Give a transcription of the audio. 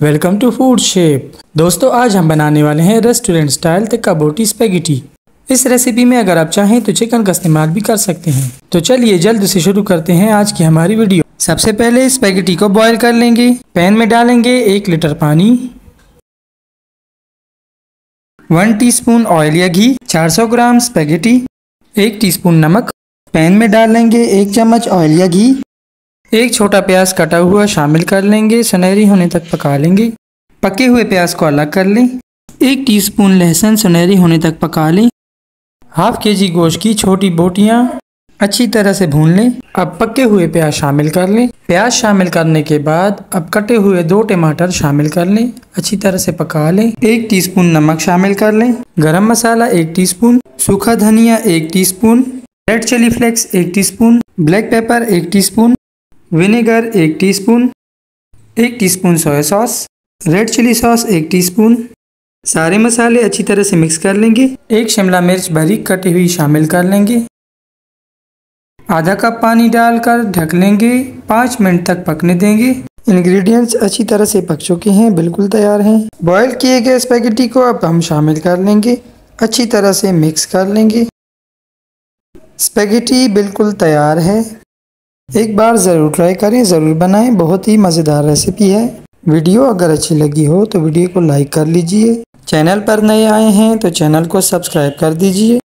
Welcome to food shape दोस्तों, आज हम बनाने वाले हैं रेस्टोरेंट स्टाइल टिक्का बोटी स्पेगेटी इस रेसिपी में अगर आप चाहें तो चिकन का इस्तेमाल भी कर सकते हैं। तो चलिए जल्द से शुरू करते हैं आज की हमारी वीडियो सबसे पहले स्पेगेटी को बॉईल कर लेंगे। पैन में डालेंगे एक लीटर पानी वन टीस्पून ऑयल या घी 400 ग्राम स्पेगेटी एक टीस्पून नमक। पैन में डाल लेंगे एक चम्मच ऑयल या घी एक छोटा प्याज कटा हुआ शामिल कर लेंगे, सुनहरी होने तक पका लेंगे। पके हुए प्याज को अलग कर लें। एक टीस्पून लहसुन सुनहरी होने तक पका लें। हाफ़ के जी गोश्त की छोटी बोटियाँ अच्छी तरह से भून लें। अब पके हुए प्याज शामिल कर लें। प्याज शामिल करने के बाद अब कटे हुए दो टमाटर शामिल कर लें। अच्छी तरह से पका लें। एक टीस्पून नमक शामिल कर लें। गरम मसाला एक टीस्पून सूखा धनिया एक टीस्पून रेड चिली फ्लेक्स एक टीस्पून ब्लैक पेपर एक टीस्पून विनेगर एक टीस्पून एक teaspoon soya sauce, red chilli sauce एक टीस्पून। सारे मसाले अच्छी तरह से मिक्स कर लेंगे। एक शिमला मिर्च बारीक कटी हुई शामिल कर लेंगे। आधा कप पानी डालकर ढक लेंगे। पाँच मिनट तक पकने देंगे। इंग्रेडिएंट्स अच्छी तरह से पक चुके हैं, बिल्कुल तैयार हैं। बॉईल किए गए स्पैगेटी को अब हम शामिल कर लेंगे। अच्छी तरह से मिक्स कर लेंगे। स्पैगेटी बिल्कुल तैयार है। एक बार ज़रूर ट्राई करें, ज़रूर बनाएँ। बहुत ही मज़ेदार रेसिपी है। वीडियो अगर अच्छी लगी हो तो वीडियो को लाइक कर लीजिए। चैनल पर नए आए हैं तो चैनल को सब्सक्राइब कर दीजिए।